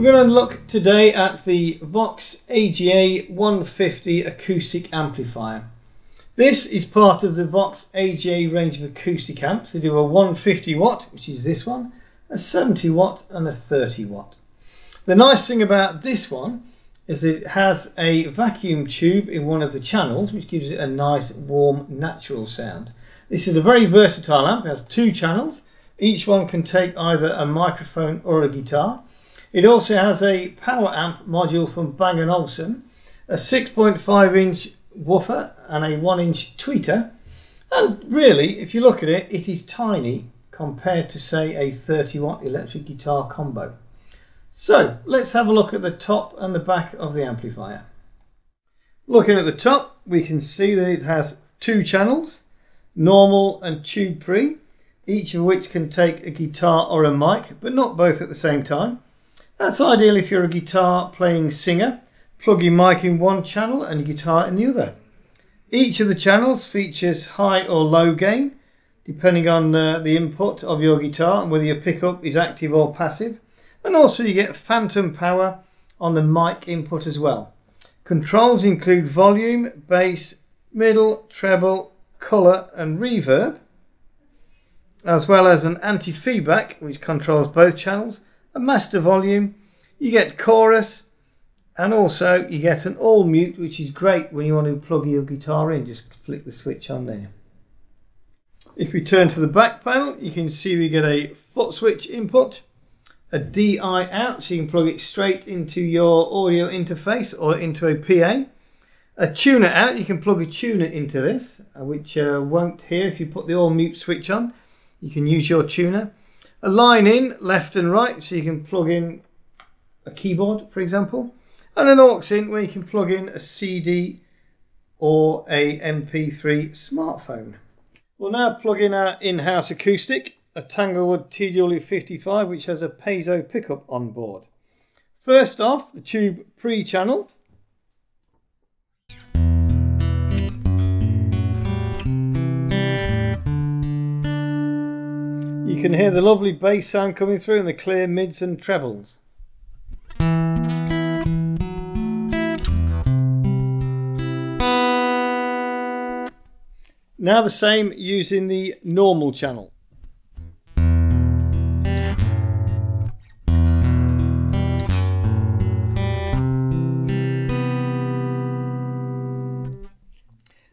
We're going to look today at the Vox AGA 150 acoustic amplifier. This is part of the Vox AGA range of acoustic amps. They do a 150 watt, which is this one, a 70 watt and a 30 watt. The nice thing about this one is it has a vacuum tube in one of the channels, which gives it a nice warm natural sound. This is a very versatile amp, it has two channels. Each one can take either a microphone or a guitar. It also has a power amp module from Bang & Olufsen, a 6.5 inch woofer and a 1 inch tweeter. And really, if you look at it, it is tiny compared to say a 30 watt electric guitar combo. So let's have a look at the top and the back of the amplifier. Looking at the top, we can see that it has two channels, normal and tube pre, each of which can take a guitar or a mic, but not both at the same time. That's ideal if you're a guitar playing singer. Plug your mic in one channel and your guitar in the other. Each of the channels features high or low gain, depending on uh, the input of your guitar and whether your pickup is active or passive. And also you get phantom power on the mic input as well. Controls include volume, bass, middle, treble, colour and reverb, as well as an anti-feedback which controls both channels a master volume, you get chorus, and also you get an all mute, which is great when you want to plug your guitar in. Just flick the switch on there. If we turn to the back panel, you can see we get a foot switch input, a DI out, so you can plug it straight into your audio interface or into a PA. A tuner out, you can plug a tuner into this, uh, which uh, won't hear if you put the all mute switch on. You can use your tuner a line in left and right so you can plug in a keyboard for example and an aux in where you can plug in a CD or a MP3 smartphone. We'll now plug in our in-house acoustic, a Tanglewood TW55 which has a piezo pickup on board. First off the tube pre-channel You can hear the lovely bass sound coming through and the clear mids and trebles. Now the same using the normal channel.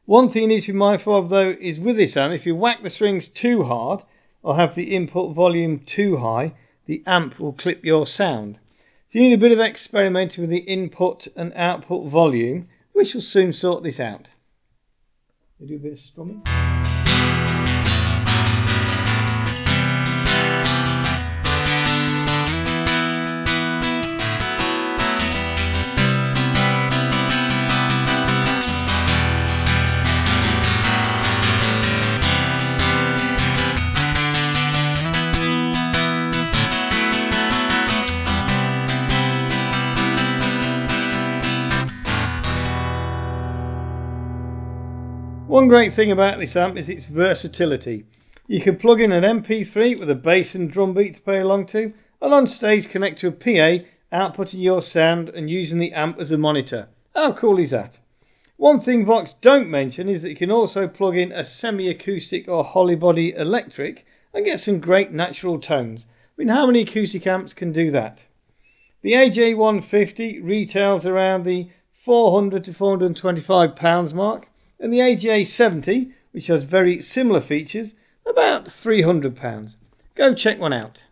One thing you need to be mindful of though is with this amp, if you whack the strings too hard, or have the input volume too high, the amp will clip your sound. So you need a bit of experimenting with the input and output volume, which will soon sort this out. Do a bit of strumming. One great thing about this amp is its versatility. You can plug in an MP3 with a bass and drum beat to play along to, and on stage connect to a PA, outputting your sound and using the amp as a monitor. How cool is that? One thing Vox don't mention is that you can also plug in a semi-acoustic or hollow-body electric and get some great natural tones. I mean, how many acoustic amps can do that? The AGA150 retails around the 400 to 425 pounds mark and the AGA 70, which has very similar features, about £300. Go check one out.